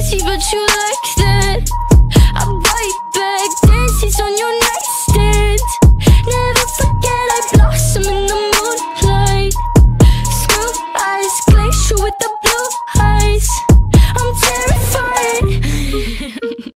crazy, but you like that. I bite back, daisies on your neck.